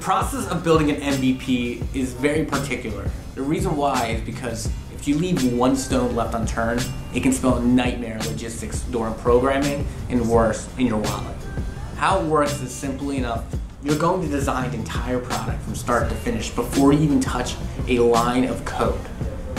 process of building an MVP is very particular. The reason why is because if you leave one stone left unturned, it can spell nightmare logistics during programming and worse in your wallet. How it works is simply enough. You're going to design the entire product from start to finish before you even touch a line of code.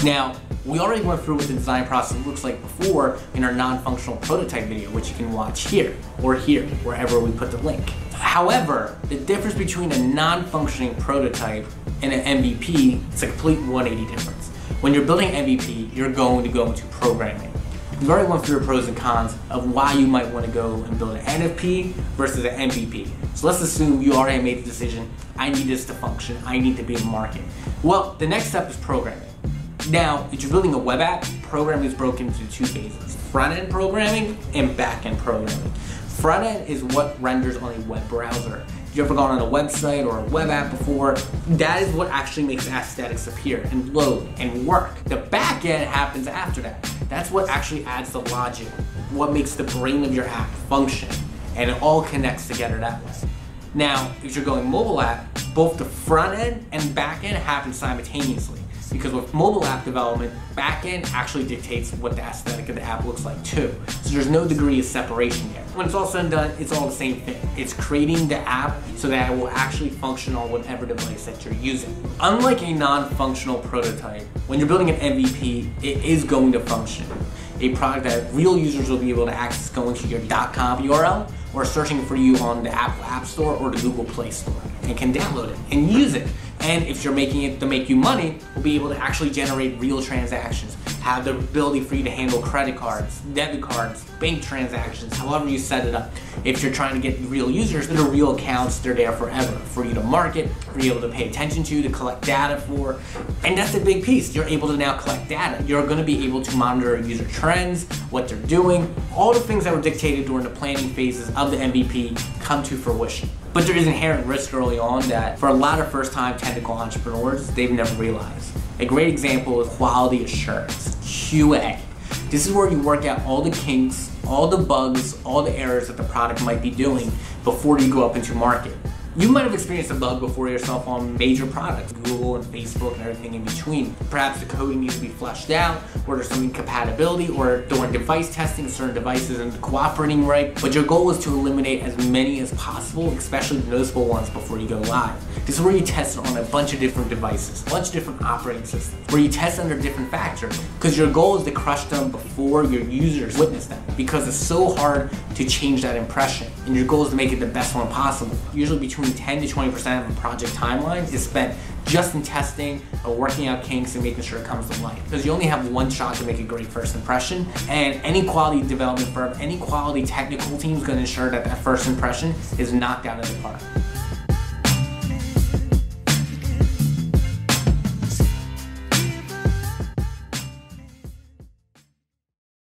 Now, we already went through what the design process looks like before in our non-functional prototype video, which you can watch here or here, wherever we put the link. However, the difference between a non-functioning prototype and an MVP is a complete 180 difference. When you're building an MVP, you're going to go into programming. We've already went through the pros and cons of why you might want to go and build an NFP versus an MVP. So let's assume you already made the decision, I need this to function, I need to be in market. Well, the next step is programming. Now, if you're building a web app, programming is broken into two phases, front-end programming and back-end programming. Front-end is what renders on a web browser. If you ever gone on a website or a web app before, that is what actually makes aesthetics appear and load and work. The back end happens after that. That's what actually adds the logic, what makes the brain of your app function, and it all connects together that way. Now, if you're going mobile app, both the front end and back end happen simultaneously because with mobile app development, backend actually dictates what the aesthetic of the app looks like too. So there's no degree of separation here. When it's all said and done, it's all the same thing. It's creating the app so that it will actually function on whatever device that you're using. Unlike a non-functional prototype, when you're building an MVP, it is going to function. A product that real users will be able to access going to your .com URL or searching for you on the Apple App Store or the Google Play Store and can download it and use it. And if you're making it to make you money, we'll be able to actually generate real transactions, have the ability for you to handle credit cards, debit cards, bank transactions, however you set it up. If you're trying to get real users that are real accounts, they're there forever for you to market, for you to pay attention to, to collect data for. And that's a big piece. You're able to now collect data. You're going to be able to monitor user trends, what they're doing, all the things that were dictated during the planning phases of the MVP come to fruition. But there is inherent risk early on that for a lot of first time technical entrepreneurs, they've never realized. A great example is quality assurance, QA. This is where you work out all the kinks, all the bugs, all the errors that the product might be doing before you go up into market. You might have experienced a bug before yourself on major products, Google and Facebook and everything in between. Perhaps the coding needs to be fleshed out, or there's some incompatibility, or during device testing, certain devices aren't cooperating right. But your goal is to eliminate as many as possible, especially the noticeable ones before you go live. This is where you test on a bunch of different devices, a bunch of different operating systems, where you test under different factors, because your goal is to crush them before your users witness them, because it's so hard to change that impression, and your goal is to make it the best one possible. Usually between between 10 to 20% of a project timeline is spent just in testing or working out kinks and making sure it comes to life. Because you only have one shot to make a great first impression, and any quality development firm, any quality technical team is going to ensure that that first impression is knocked out of the park.